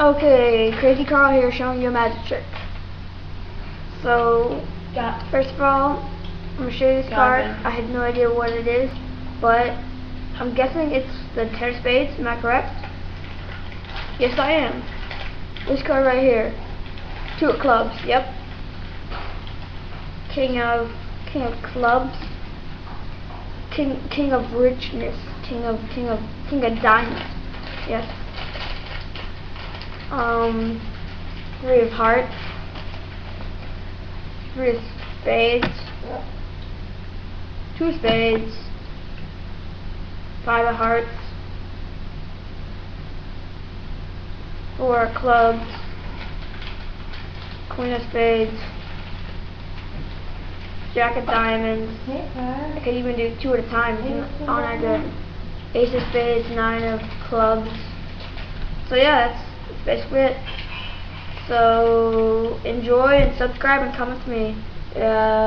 Okay, Crazy Carl here showing you a magic trick. So, Got first of all, I'm going to show you this card. I had no idea what it is, but I'm guessing it's the Ten of Spades, am I correct? Yes, I am. This card right here. Two of clubs, yep. King of, King of clubs. King, King of richness. King of, King of, King of diamonds. Yes. Um, three of hearts, three of spades, two spades, five of hearts, four of clubs, queen of spades, jack of diamonds. I could even do two at a time you want. I could ace of spades, nine of clubs. So yeah, that's, that's basically it. So enjoy and subscribe and comment to me. Uh,